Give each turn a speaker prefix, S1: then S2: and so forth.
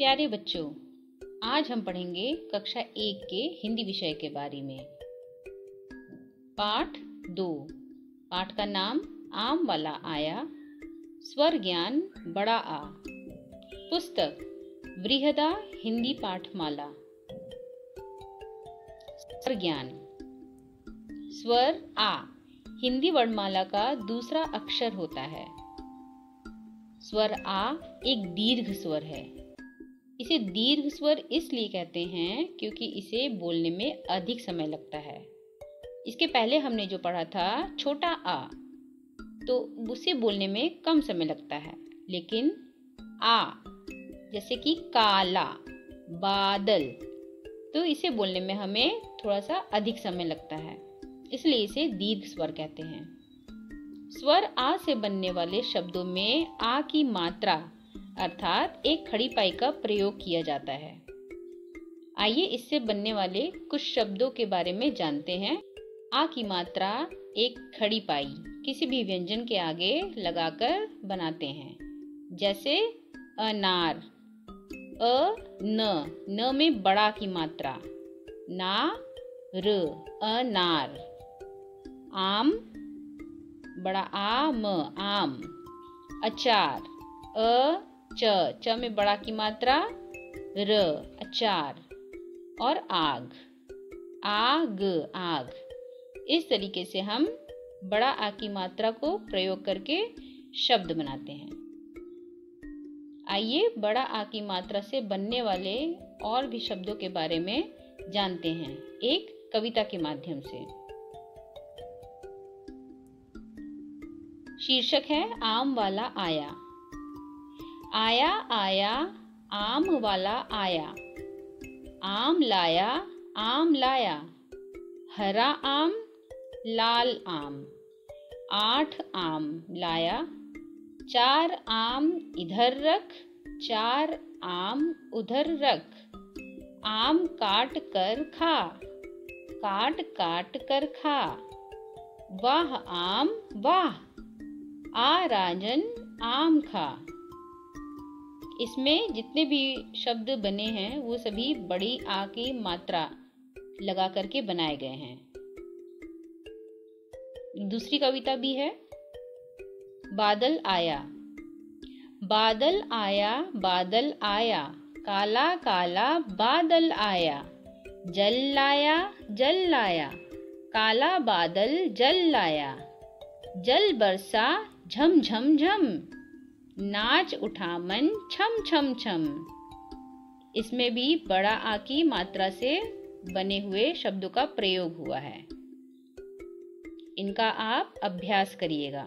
S1: प्यारे बच्चों, आज हम पढ़ेंगे कक्षा एक के हिंदी विषय के बारे में। पाठ दो। पाठ का नाम आम वाला आया, स्वर ज्ञान बड़ा आ। पुस्तक, बृहदा हिंदी पाठमाला। स्वर ज्ञान। स्वर आ, हिंदी वर्णमाला का दूसरा अक्षर होता है। स्वर आ एक दीर्घ स्वर है। इसे दीर्घ स्वर इसलिए कहते हैं क्योंकि इसे बोलने में अधिक समय लगता है। इसके पहले हमने जो पढ़ा था, छोटा आ तो उसे बोलने में कम समय लगता है। लेकिन आ, जैसे कि काला, बादल तो इसे बोलने में हमें थोड़ा सा अधिक समय लगता है। इसलिए इसे दीर्घ स्वर कहते हैं। स्वर आ से बनने वाले शब्दों में आ की मात्रा अर्थात एक खड़ी पाई का प्रयोग किया जाता है। आइए इससे बनने वाले कुछ शब्दों के बारे में जानते हैं। आ की मात्रा एक खड़ी पाई किसी भी व्यंजन के आगे लगाकर बनाते हैं। जैसे, अनार। अ, न। न में बड़ा की मात्रा। ना, र। अनार। आम। बड़ा आम आम। अचार। अ च च में बड़ा की मात्रा, र, अचार और आग। आग आग। इस तरीके से हम बड़ा आ की मात्रा को प्रयोग करके शब्द बनाते हैं। आइए बड़ा आ की मात्रा से बनने वाले और भी शब्दों के बारे में जानते हैं एक कविता के माध्यम से। शीर्षक है, आम वाला आया। आया आया, आम वाला आया। आम लाया आम लाया। हरा आम, लाल आम। आठ आम लाया। चार आम इधर रख, चार आम उधर रख। आम काट कर खा, काट काट कर खा। वाह आम, वाह। आ राजन आम खा। इसमें जितने भी शब्द बने हैं, वो सभी बड़ी आ की मात्रा लगा करके बनाए गए हैं। दूसरी कविता भी है, बादल आया। बादल आया बादल आया, काला काला बादल आया। जल लाया जल लाया, काला बादल जल लाया। जल बरसा, झम झम झम। नाच उठा मन छम छम छम। इसमें भी बड़ा आ की मात्रा से बने हुए शब्दों का प्रयोग हुआ है। इनका आप अभ्यास करिएगा।